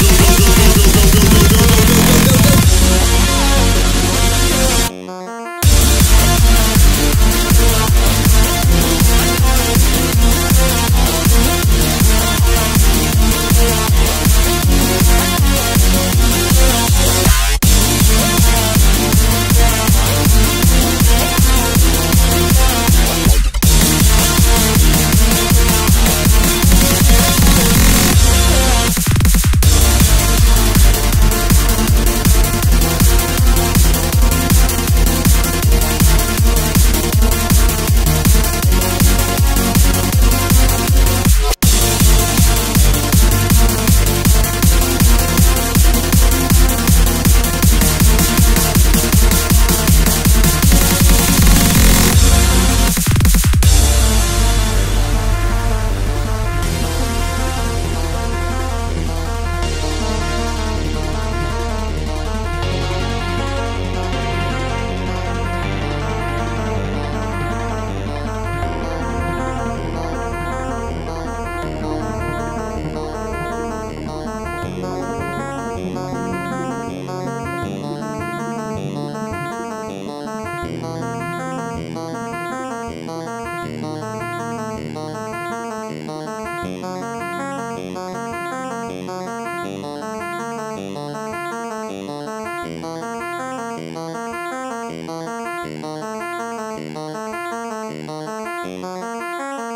go, go, go.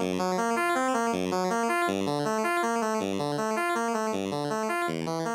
Thank you.